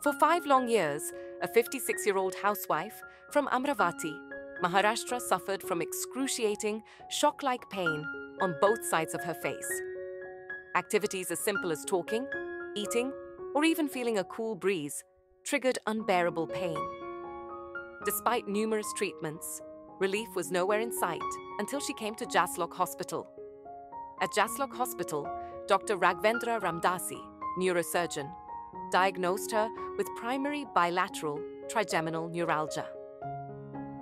For five long years, a 56 year old housewife from Amravati, Maharashtra suffered from excruciating, shock like pain on both sides of her face. Activities as simple as talking, eating, or even feeling a cool breeze triggered unbearable pain. Despite numerous treatments, relief was nowhere in sight until she came to Jaslok Hospital. At Jaslok Hospital, Dr. Raghavendra Ramdasi, neurosurgeon, diagnosed her with primary bilateral trigeminal neuralgia.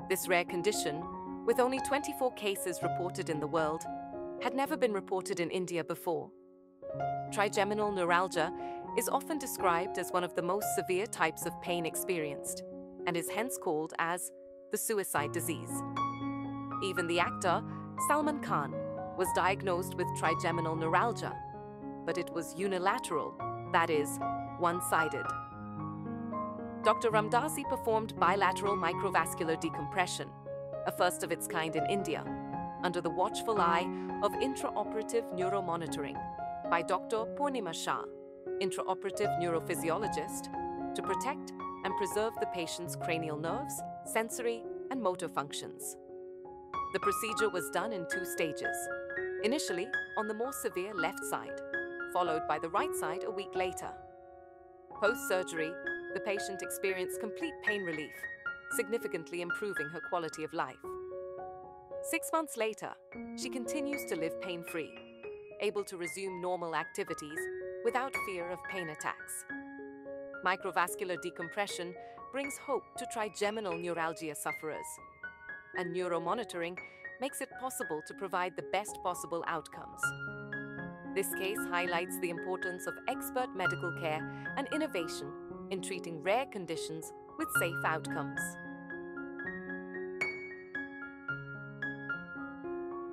This rare condition, with only 24 cases reported in the world, had never been reported in India before. Trigeminal neuralgia is often described as one of the most severe types of pain experienced and is hence called as the suicide disease. Even the actor, Salman Khan, was diagnosed with trigeminal neuralgia, but it was unilateral, that is, one sided. Dr. Ramdasi performed bilateral microvascular decompression, a first of its kind in India, under the watchful eye of intraoperative neuromonitoring by Dr. Poornima Shah, intraoperative neurophysiologist, to protect and preserve the patient's cranial nerves, sensory, and motor functions. The procedure was done in two stages. Initially, on the more severe left side, followed by the right side a week later. Post surgery, the patient experienced complete pain relief, significantly improving her quality of life. Six months later, she continues to live pain free, able to resume normal activities without fear of pain attacks. Microvascular decompression brings hope to trigeminal neuralgia sufferers, and neuromonitoring makes it possible to provide the best possible outcomes. This case highlights the importance of expert medical care and innovation in treating rare conditions with safe outcomes.